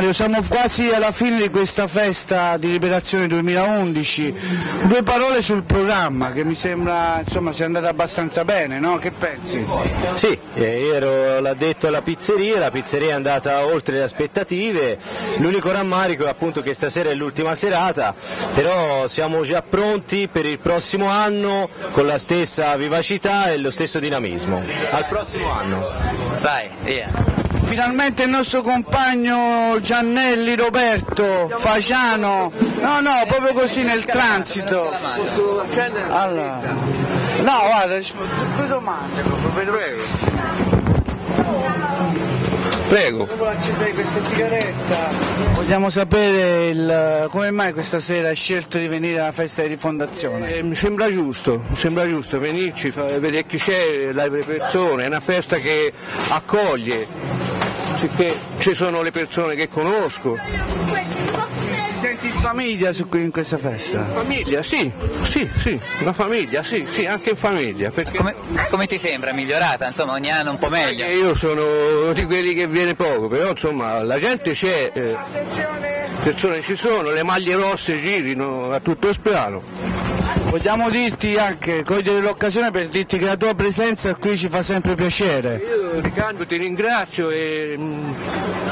Mario, siamo quasi alla fine di questa festa di liberazione 2011. Due parole sul programma che mi sembra insomma sia andata abbastanza bene, no? Che pensi? Sì, eh, io ero l'addetto alla pizzeria, la pizzeria è andata oltre le aspettative, l'unico rammarico è appunto che stasera è l'ultima serata, però siamo già pronti per il prossimo anno con la stessa vivacità e lo stesso dinamismo. Al prossimo anno. Vai, via. Finalmente il nostro compagno Giannelli Roberto Faciano, no no, proprio così nel transito. Allora, no guarda, due domande. Proprio, Prego. Dopo l'accesa di questa sigaretta, vogliamo sapere il- come mai questa sera hai scelto di venire alla festa di rifondazione. Eh, mi sembra giusto, mi sembra giusto venirci, vedere chi c'è, le persone, è una festa che accoglie, sicché ci sono le persone che conosco. Ti senti in famiglia su- in questa festa? Famiglia, sì, sì, sì, una famiglia, sì, sì, anche in famiglia, perché Come, come ti sembra? Migliorata? Insomma, ogni anno un po' meglio. Eh, io sono di quelli che viene poco, però insomma la gente c'è, eh, persone ci sono, le maglie rosse girino a tutto spiano. Vogliamo dirti anche, cogliere l'occasione per dirti che la tua presenza qui ci fa sempre piacere. Io Riccardo ti ringrazio e mm,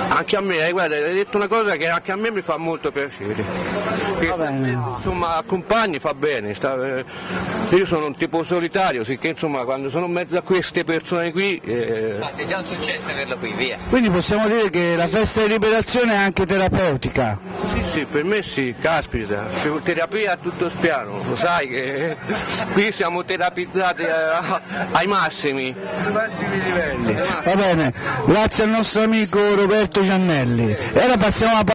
anche a me, eh, guarda, hai detto una cosa che anche a me mi fa molto piacere. Bene. insomma, accompagni fa bene. sta- eh, io sono un tipo solitario, sicché insomma quando sono in mezzo a queste persone qui. eh, Infatti è già un successo averlo qui, via. Quindi possiamo dire che la festa di liberazione è anche terapeutica. Sì, sì, per me sì, caspita, c'è terapia a tutto spiano, lo sai che qui siamo terapizzati a- ai massimi. Va bene, grazie al nostro amico Roberto Giannelli. E ora passiamo alla